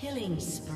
Killing spree.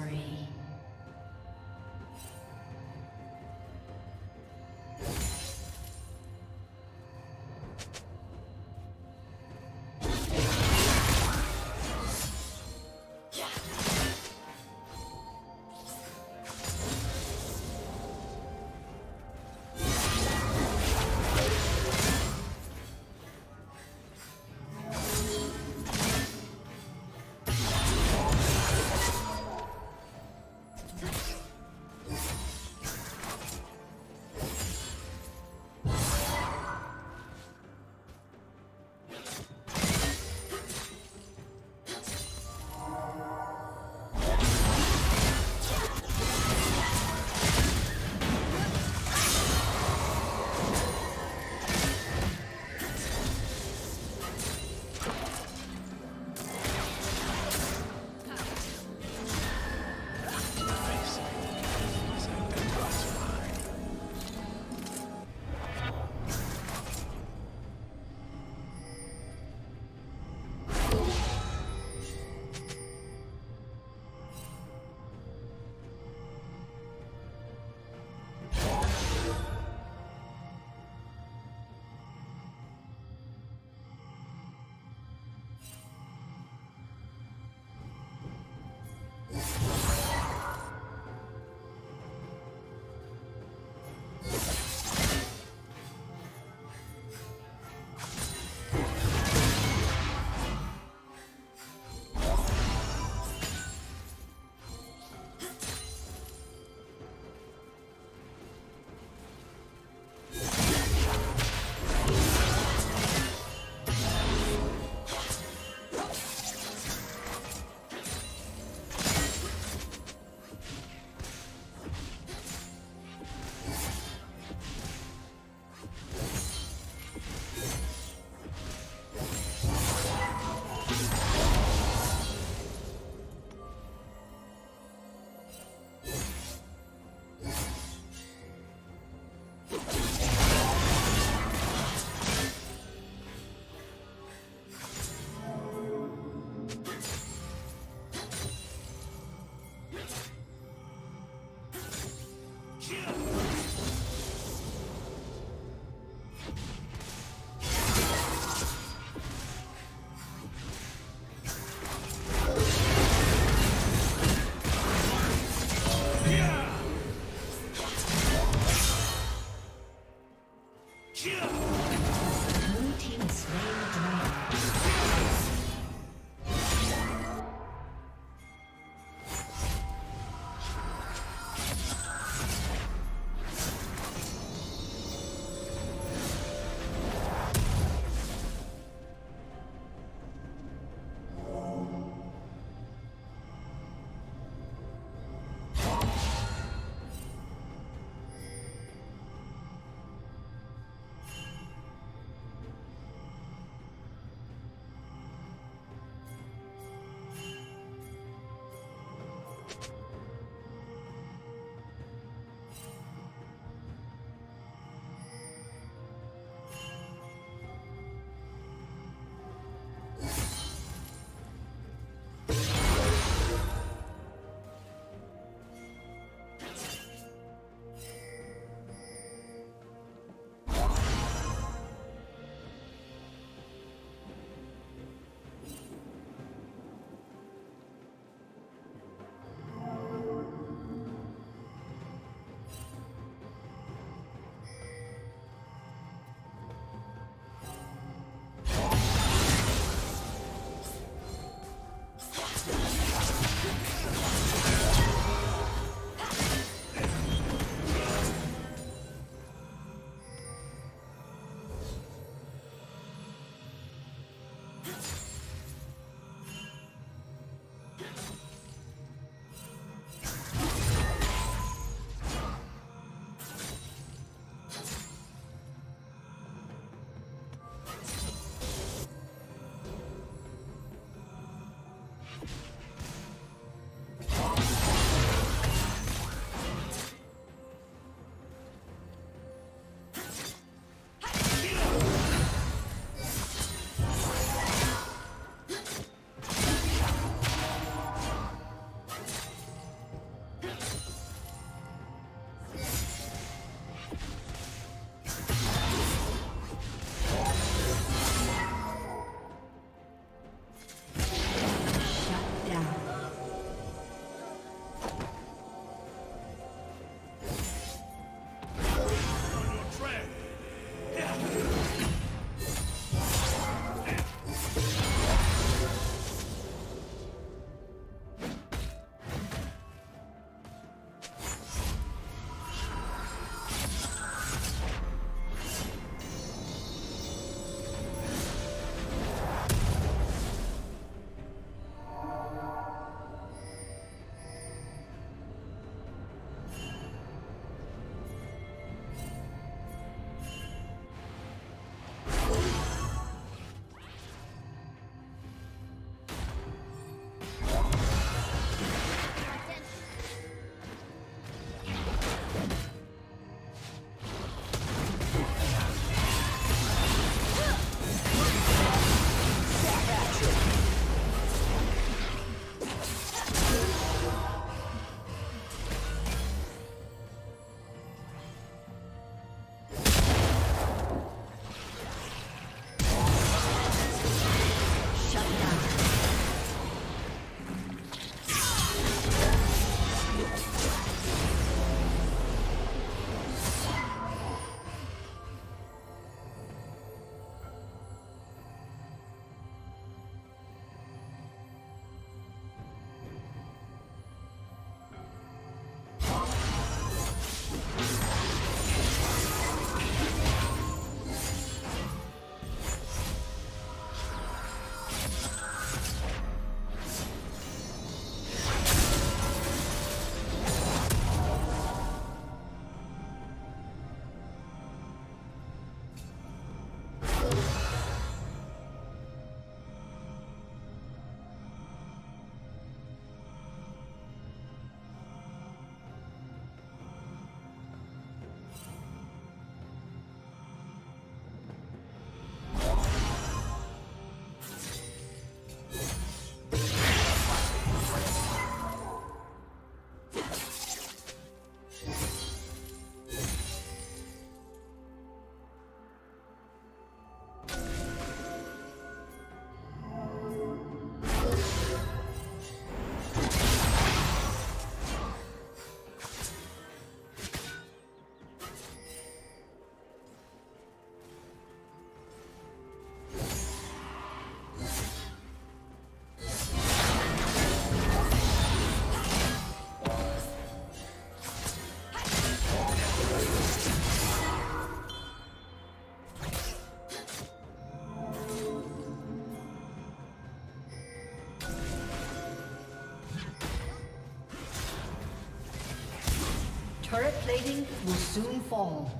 Plating will soon fall.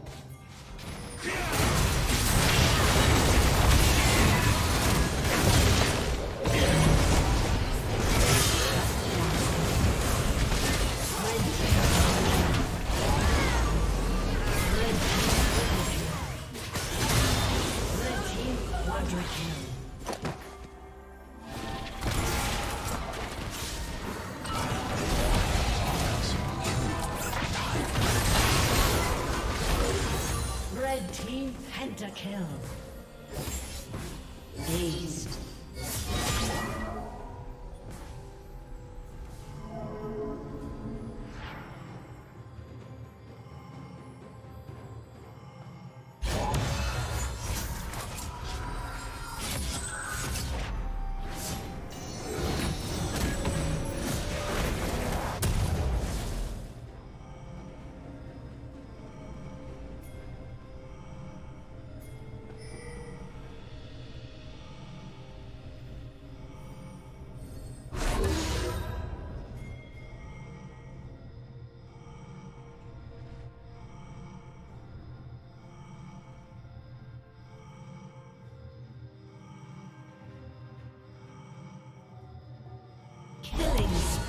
Pentakill. Aced.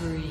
Three.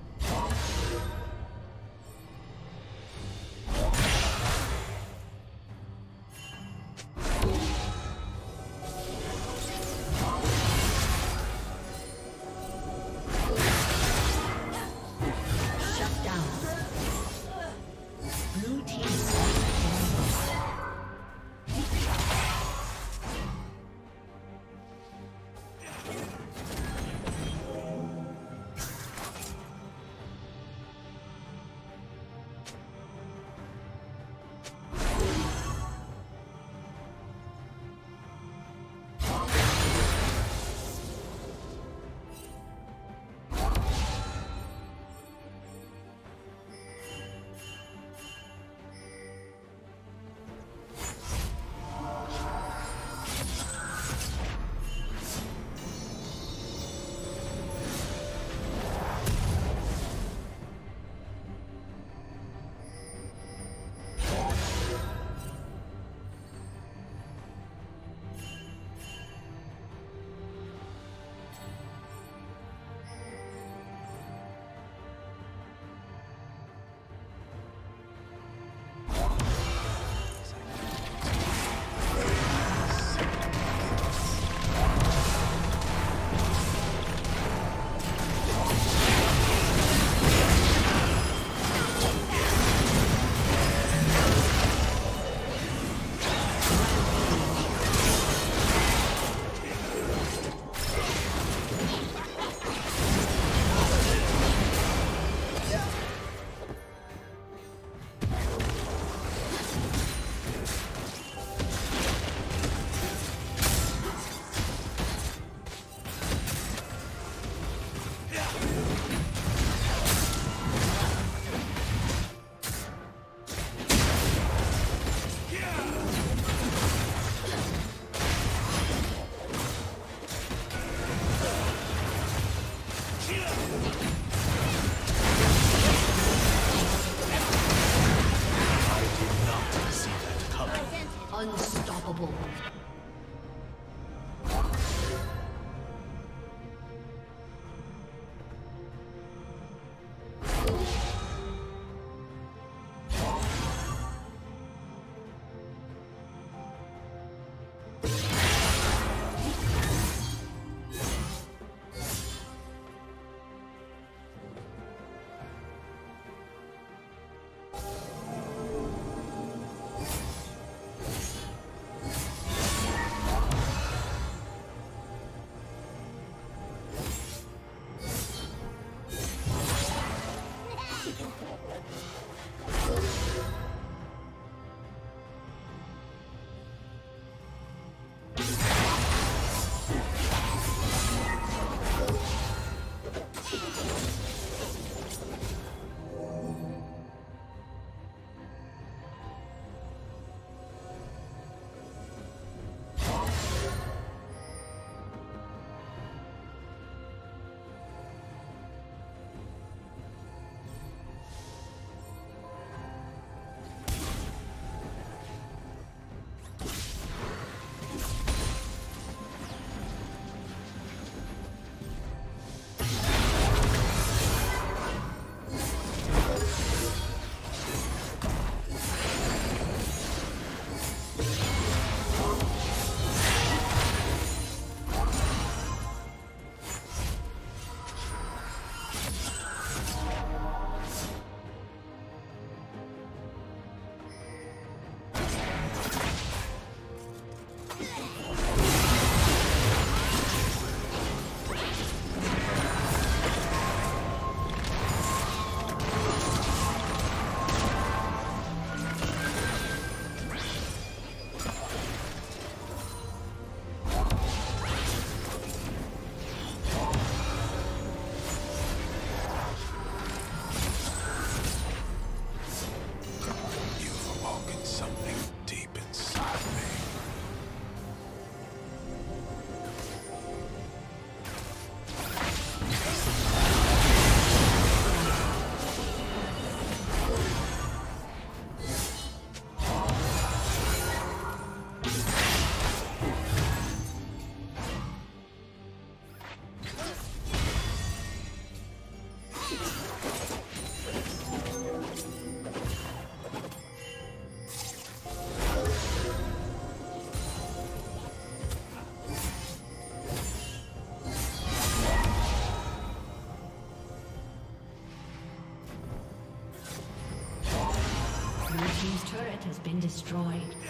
Destroyed.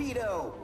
Torpedo!